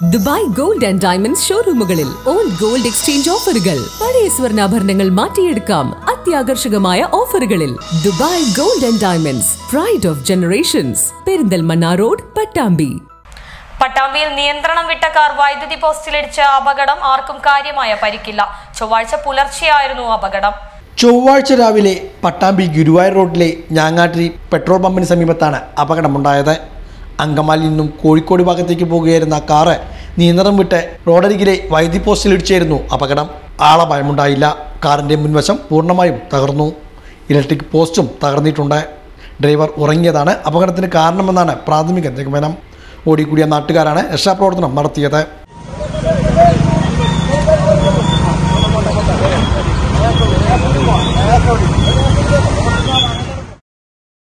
Dubai gold and diamonds ഷോറൂമുകളിൽ old gold exchange ഓഫറുകൾ. പഴയ സ്വർണാഭരണങ്ങൾ മാറ്റിയെടുക്കാം. അത്യാകർഷകമായ ഓഫറുകളിൽ Dubai gold and diamonds pride of generations Perinthalmanna road Pattambi. പട്ടാമ്പിയിൽ നിയന്ത്രണം വിട്ട കാർ വൈദ്യുതി പോസ്റ്റിലിടിച്ച അപകടം ആർക്കും കാര്യമായ പരിക്കില്ല. ചൊവ്വാഴ്ച പുലർച്ചെയായിരുന്നു അപകടം. ചൊവ്വാഴ്ച രാവിലെ പട്ടാമ്പി ഗുരുവായൂർ റോഡിലെ ഞാങ്ങാട്ടിരി പെട്രോൾ പമ്പിന് സമീപത്താണ് അപകടമുണ്ടായത്. അങ്കമാലിയിൽ നിന്നും കോഴിക്കോട് ഭാഗത്തേക്ക് പോകുകയായിരുന്ന കാറ് നിയന്ത്രണം വിട്ട് റോഡരികിലെ വൈദ്യുതി പോസ്റ്റിൽ ഇടിച്ചായിരുന്നു അപകടം. ആളപായമുണ്ടായില്ല കാറിന്റെ മുൻവശം പൂർണമായും തകർന്നു. ഇലക്ട്രിക് പോസ്റ്റും തകർന്നിട്ടുണ്ട്. ഡ്രൈവർ ഉറങ്ങിയതാണ് അപകടത്തിന് കാരണമെന്നാണ് പ്രാഥമിക നിഗമനം. ഓടിക്കൂടിയ നാട്ടുകാരാണ് രക്ഷാപ്രവർത്തനം നടത്തിയത്.